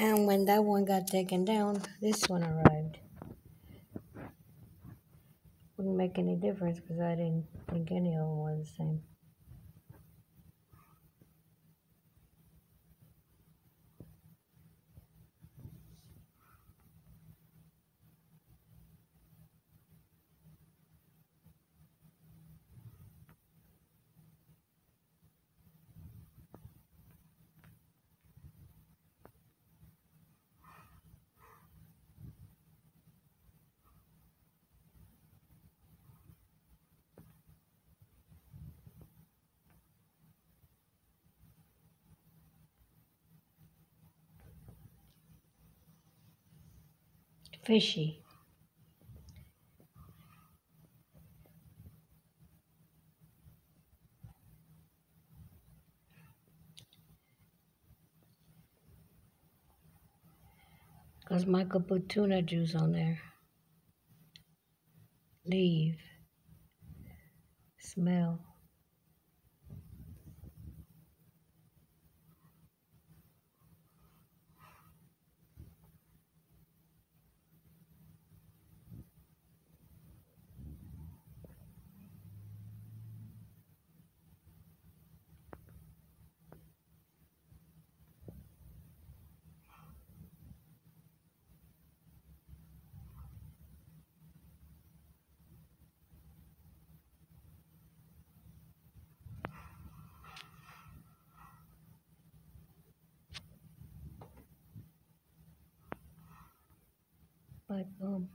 And when that one got taken down, this one arrived. Wouldn't make any difference because I didn't think any of them were the same. Fishy. Because Michael put tuna juice on there. Leave. Smell. But um